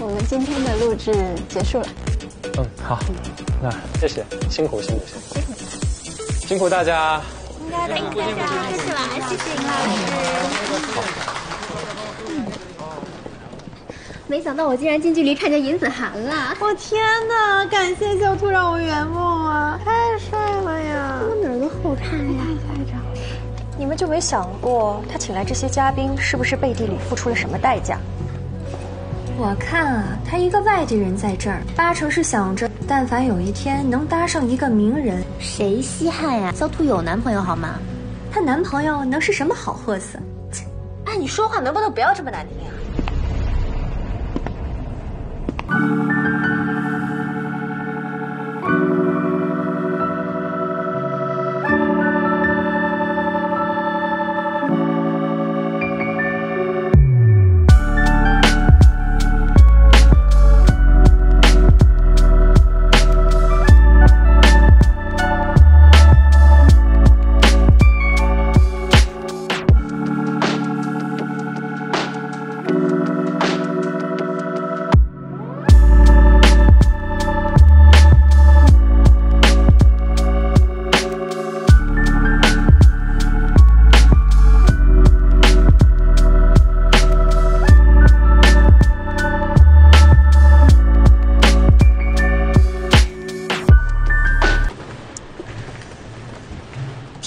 我们今天的录制结束了。嗯，好，那谢谢，辛苦辛苦辛苦，辛苦大家。应该的，辛苦大家，谢谢了，谢谢尹老师。没想到我竟然近距离看见尹子涵了！我天哪，感谢小兔让我圆梦啊，太帅了呀！我哪儿都好看呀！下一张，你们就没想过他请来这些嘉宾是不是背地里付出了什么代价？我看啊，他一个外地人在这儿，八成是想着，但凡有一天能搭上一个名人，谁稀罕呀？小兔有男朋友好吗？她男朋友能是什么好货色？哎，你说话能不能不要这么难听啊？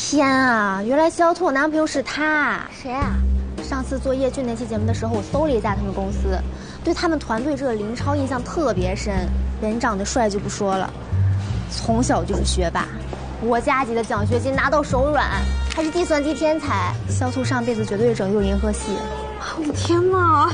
天啊，原来肖兔男朋友是他！谁啊？上次做叶俊那期节目的时候，我搜了一下他们公司，对他们团队这个林超印象特别深。人长得帅就不说了，从小就是学霸，国家级的奖学金拿到手软，还是计算机天才。肖兔上辈子绝对是拯救银河系。我的天哪！